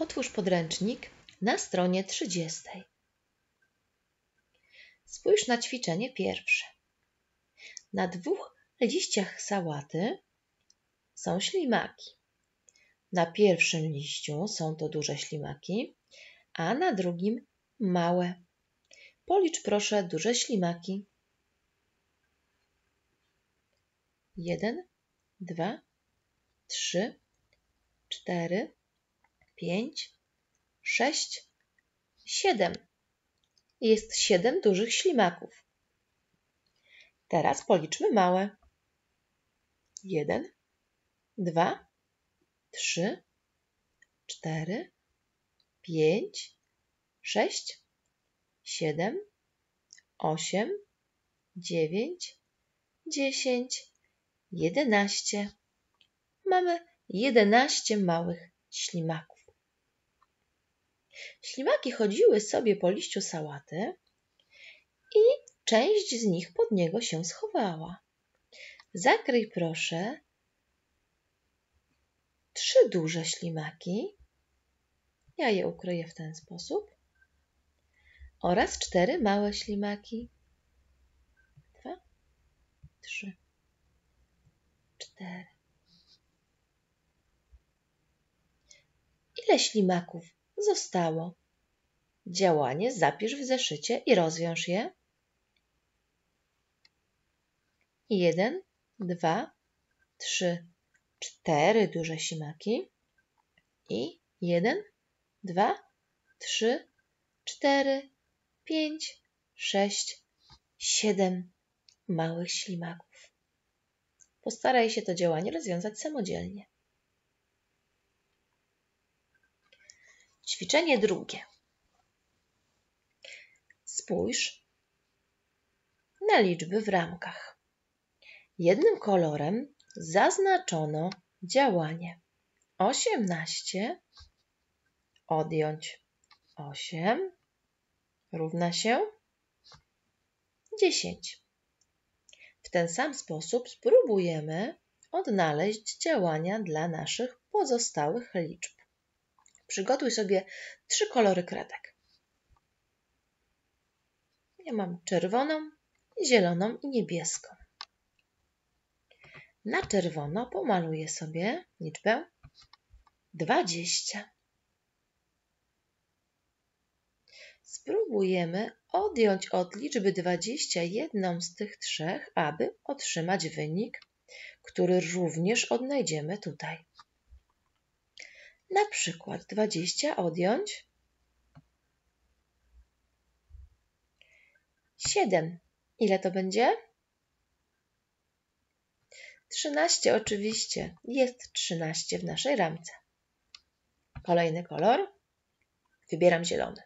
Otwórz podręcznik na stronie 30. Spójrz na ćwiczenie pierwsze. Na dwóch liściach sałaty są ślimaki. Na pierwszym liściu są to duże ślimaki, a na drugim małe. Policz proszę duże ślimaki. Jeden, dwa, trzy, cztery, pięć, sześć, siedem. Jest siedem dużych ślimaków. Teraz policzmy małe. Jeden, dwa, trzy, cztery, pięć, sześć, siedem, osiem, dziewięć, dziesięć, jedenaście. Mamy jedenaście małych ślimaków. Ślimaki chodziły sobie po liściu sałaty i część z nich pod niego się schowała. Zakryj proszę trzy duże ślimaki. Ja je ukryję w ten sposób. Oraz cztery małe ślimaki. Dwa, trzy, cztery. Ile ślimaków zostało? Działanie zapisz w zeszycie i rozwiąż je. Jeden, dwa, trzy, cztery duże ślimaki i jeden, dwa, trzy, cztery, pięć, sześć, siedem małych ślimaków. Postaraj się to działanie rozwiązać samodzielnie. Ćwiczenie drugie. Spójrz na liczby w ramkach. Jednym kolorem zaznaczono działanie. 18 odjąć 8 równa się 10. W ten sam sposób spróbujemy odnaleźć działania dla naszych pozostałych liczb. Przygotuj sobie trzy kolory kredek. Ja mam czerwoną, zieloną i niebieską. Na czerwono pomaluję sobie liczbę 20. Spróbujemy odjąć od liczby 20 jedną z tych trzech, aby otrzymać wynik, który również odnajdziemy tutaj. Na przykład 20 odjąć 7. Ile to będzie? 13 oczywiście. Jest 13 w naszej ramce. Kolejny kolor. Wybieram zielony.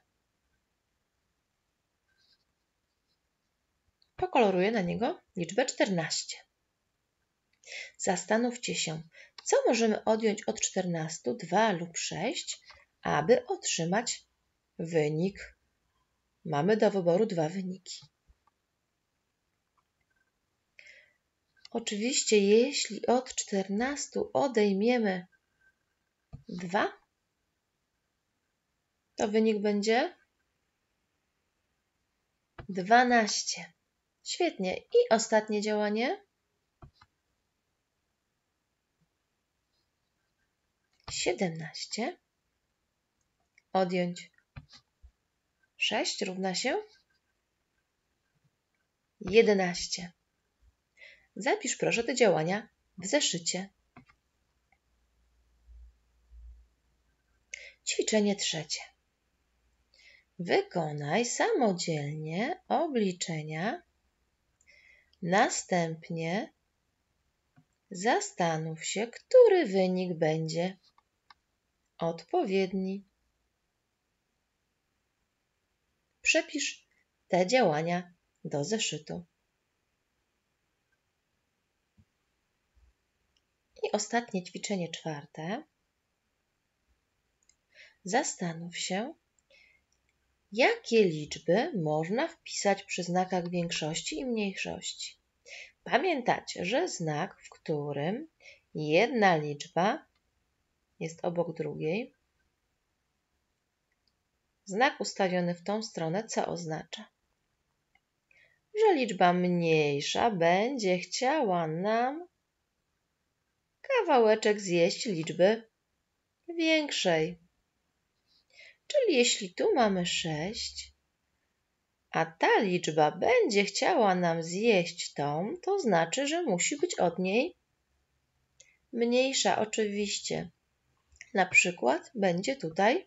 Pokoloruję na niego liczbę 14. Zastanówcie się, co możemy odjąć od 14, 2 lub 6, aby otrzymać wynik. Mamy do wyboru dwa wyniki. Oczywiście, jeśli od 14 odejmiemy 2, to wynik będzie 12. Świetnie. I ostatnie działanie. 17 odjąć 6 równa się 11. Zapisz proszę te działania w zeszycie. Ćwiczenie trzecie. Wykonaj samodzielnie obliczenia, następnie zastanów się, który wynik będzie odpowiedni. Przepisz te działania do zeszytu. I ostatnie ćwiczenie czwarte. Zastanów się, jakie liczby można wpisać przy znakach większości i mniejszości. Pamiętacie, że znak, w którym jedna liczba jest obok drugiej, Znak ustawiony w tą stronę co oznacza? Że liczba mniejsza będzie chciała nam kawałeczek zjeść liczby większej. Czyli jeśli tu mamy 6, a ta liczba będzie chciała nam zjeść tą, to znaczy, że musi być od niej mniejsza oczywiście. Na przykład będzie tutaj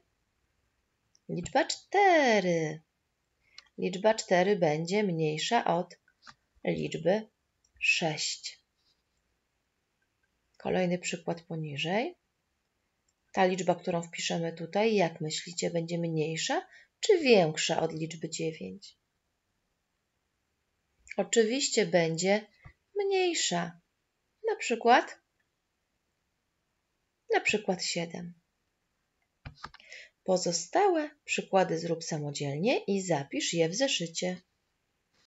liczba 4. Liczba 4 będzie mniejsza od liczby 6. Kolejny przykład poniżej. Ta liczba, którą wpiszemy tutaj, jak myślicie, będzie mniejsza czy większa od liczby 9? Oczywiście będzie mniejsza. Na przykład na przykład 7. Pozostałe przykłady zrób samodzielnie i zapisz je w zeszycie.